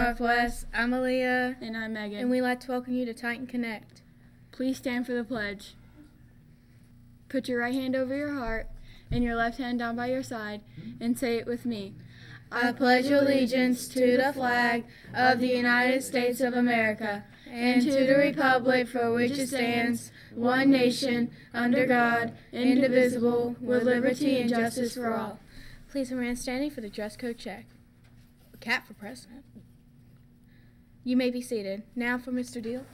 Northwest. I'm Aaliyah, And I'm Megan. and we'd like to welcome you to Titan Connect. Please stand for the pledge. Put your right hand over your heart and your left hand down by your side and say it with me. I pledge allegiance to the flag of the United States of America and to the republic for which it stands, one nation, under God, indivisible, with liberty and justice for all. Please remain standing for the dress code check. A cat for president. You may be seated. Now for Mr. Deal.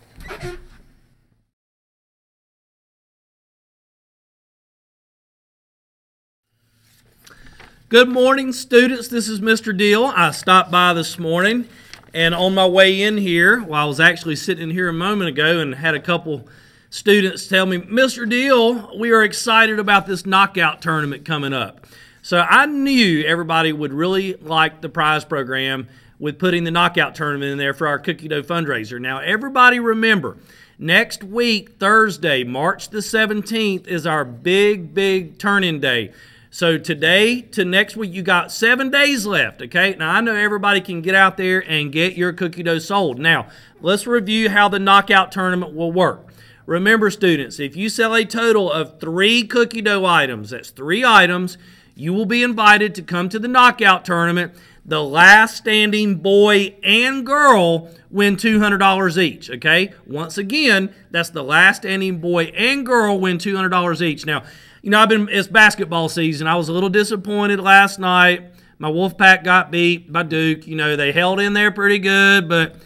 Good morning, students. This is Mr. Deal. I stopped by this morning, and on my way in here, well, I was actually sitting in here a moment ago and had a couple students tell me, Mr. Deal, we are excited about this knockout tournament coming up. So I knew everybody would really like the prize program with putting the knockout tournament in there for our cookie dough fundraiser. Now, everybody remember, next week, Thursday, March the 17th, is our big, big turn in day. So today to next week, you got seven days left. Okay. Now I know everybody can get out there and get your cookie dough sold. Now let's review how the knockout tournament will work. Remember, students, if you sell a total of three cookie dough items, that's three items, you will be invited to come to the knockout tournament. The last standing boy and girl win $200 each, okay? Once again, that's the last standing boy and girl win $200 each. Now, you know, I've been it's basketball season. I was a little disappointed last night. My Wolfpack got beat by Duke. You know, they held in there pretty good, but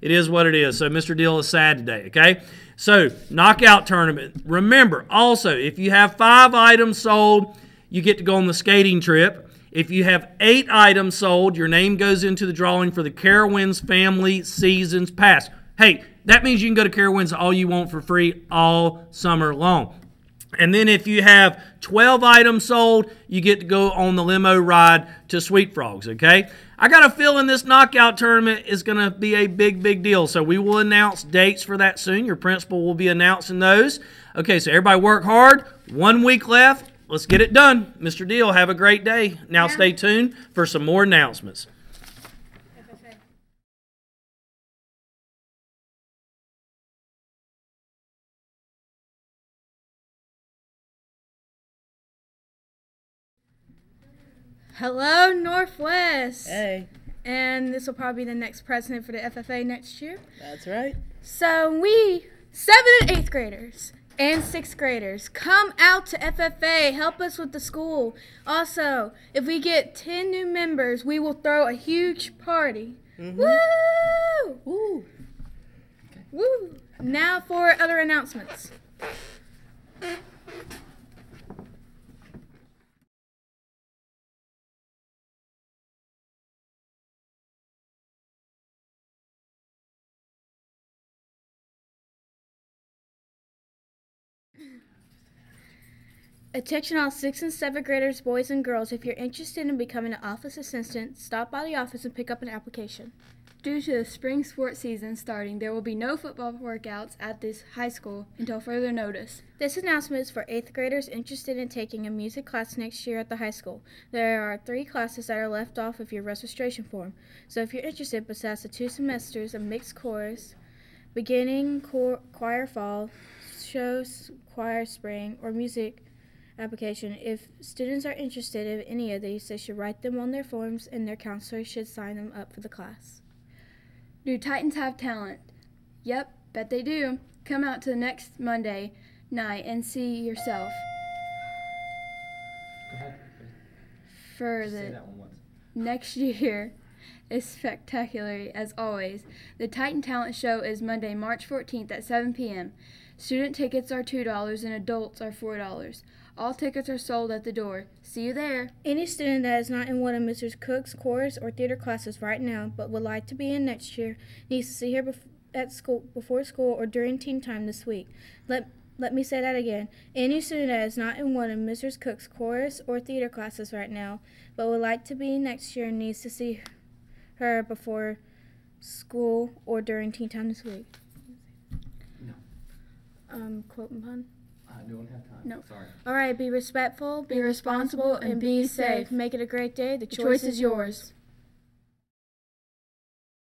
it is what it is. So Mr. Deal is sad today, okay? So, knockout tournament. Remember, also, if you have five items sold, you get to go on the skating trip. If you have eight items sold, your name goes into the drawing for the Carowinds Family Seasons Pass. Hey, that means you can go to Carowinds all you want for free all summer long. And then if you have 12 items sold, you get to go on the limo ride to Sweet Frogs, okay? I got a feeling this knockout tournament is going to be a big, big deal. So we will announce dates for that soon. Your principal will be announcing those. Okay, so everybody work hard. One week left. Let's get it done. Mr. Deal, have a great day. Now stay tuned for some more announcements. Hello, Northwest. Hey, And this will probably be the next president for the FFA next year. that's right. So we, seventh and eighth graders and sixth graders, come out to FFA. Help us with the school. Also, if we get ten new members, we will throw a huge party. Mm-hmm. Woo! Woo. Woo! Now for other announcements. Attention all sixth and seventh graders, boys and girls. If you're interested in becoming an office assistant, stop by the office and pick up an application. Due to the spring sports season starting, there will be no football workouts at this high school until further notice. This announcement is for eighth graders interested in taking a music class next year at the high school. There are three classes that are left off of your registration form. So if you're interested, besides the two semesters of mixed chorus, beginning choir fall, shows choir spring, or music application, if students are interested in any of these, they should write them on their forms and their counselor should sign them up for the class. Do Titans have talent? Yep, bet they do. Come out to the next Monday night and see yourself. For the next year is spectacular as always. The Titan Talent Show is Monday, March 14th at 7 p.m. Student tickets are $2 and adults are $4. All tickets are sold at the door. See you there. Any student that is not in one of Mrs. Cook's chorus or theater classes right now but would like to be in next year needs to see her bef- at school before school or during teen time this week. Let let me say that again. Any student that is not in one of Mrs. Cook's chorus or theater classes right now but would like to be next year needs to see her before school or during teen time this week. No. Um, quote and pun. I don't have time. No. Sorry. All right, be respectful, Be responsible, and be safe. Make it a great day. The The choice is yours.